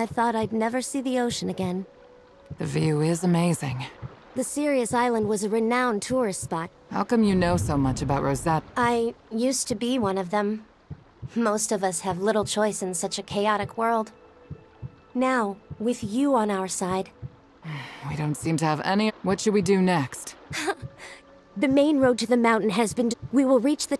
I thought I'd never see the ocean again. The view is amazing. The Sirius Island was a renowned tourist spot. How come you know so much about Rosette? I used to be one of them. Most of us have little choice in such a chaotic world. Now, with you on our side, We don't seem to have any... What should we do next? the main road to the mountain has been... We will reach the...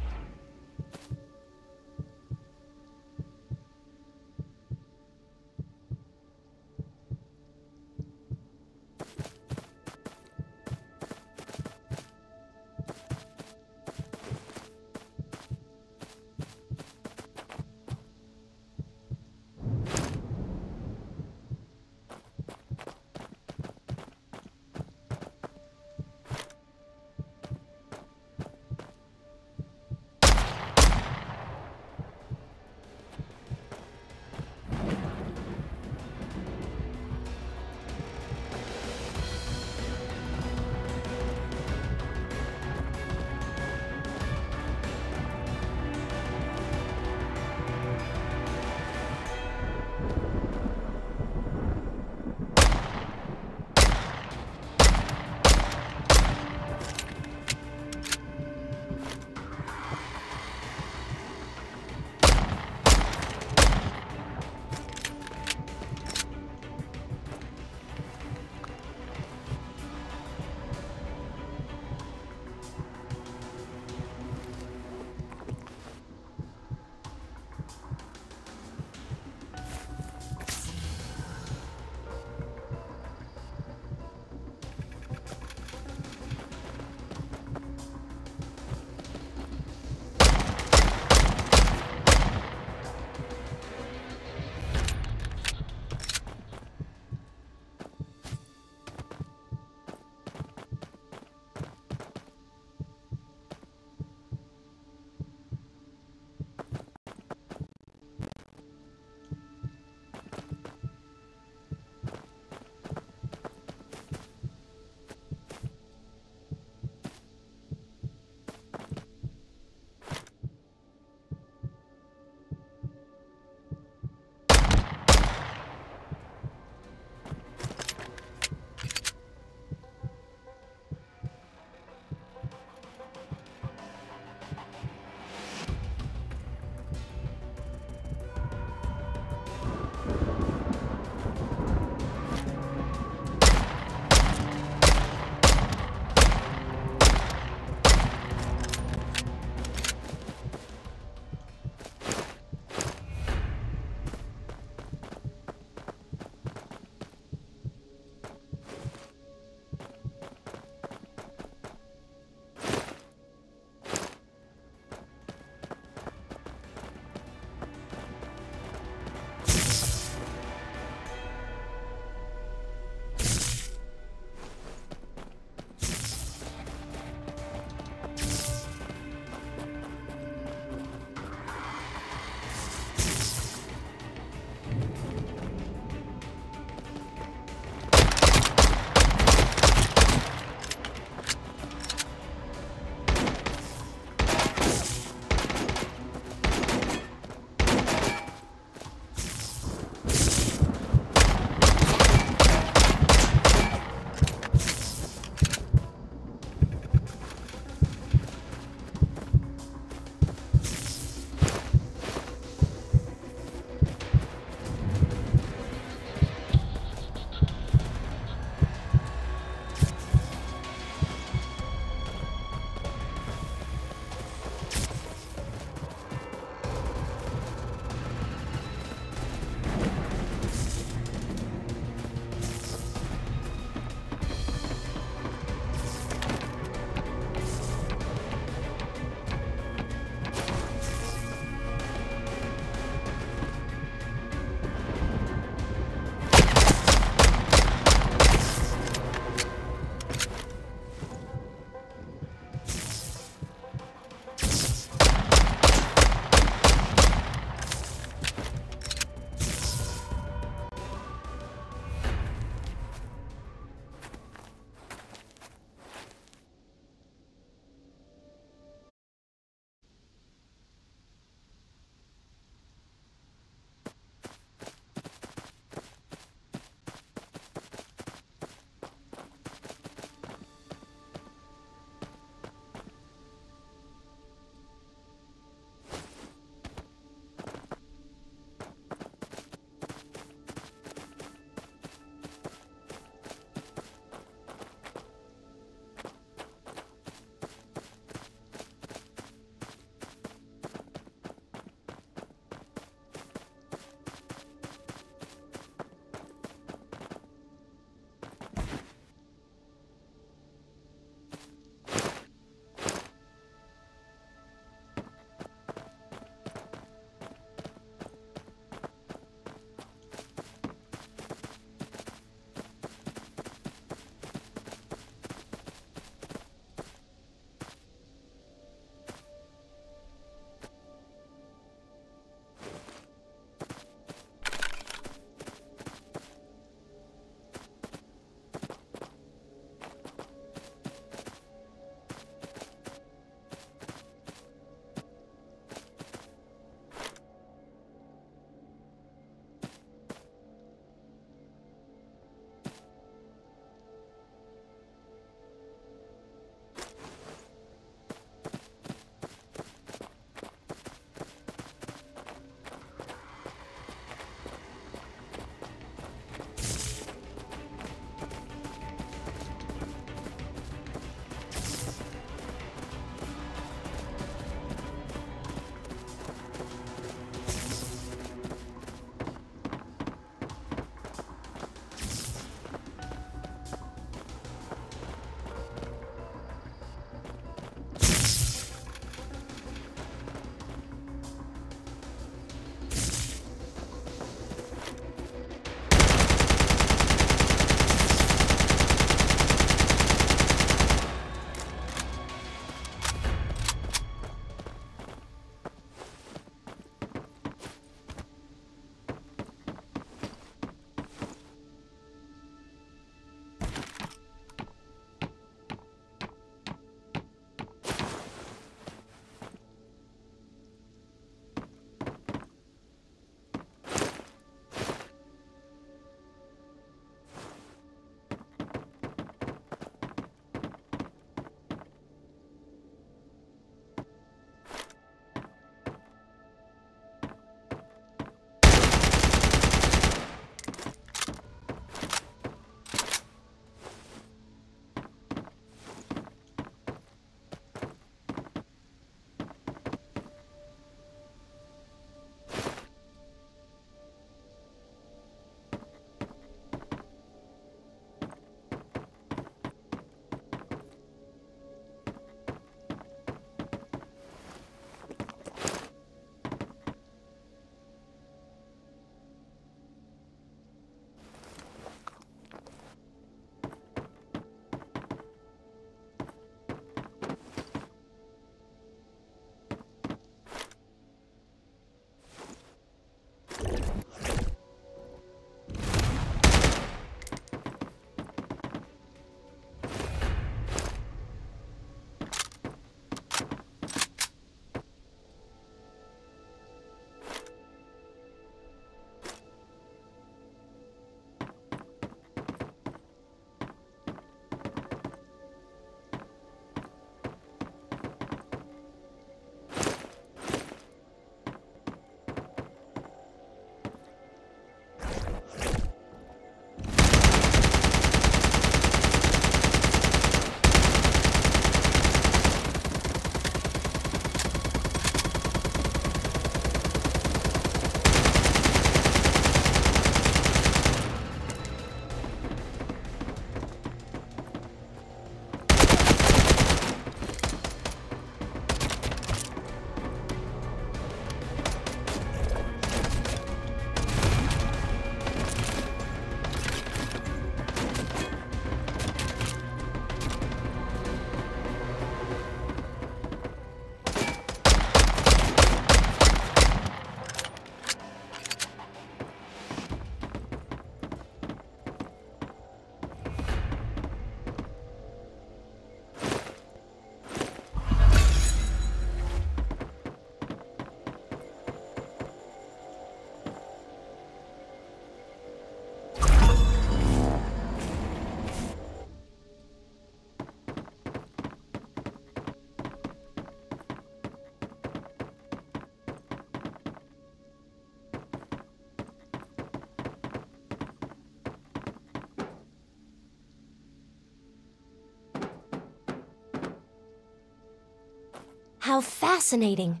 How fascinating.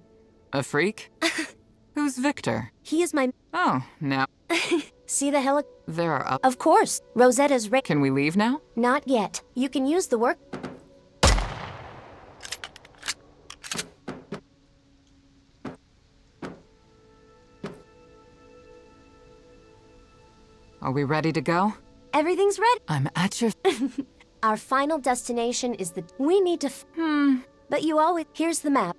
A freak? Who's Victor? He is my. Oh, now See the heli. there are up. Of course, Rosetta's ra- Can we leave now? Not yet. You can use the work. Are we ready to go? Everything's ready. I'm at your. Our final destination is the. We need to. Hmm. But you always. Here's the map.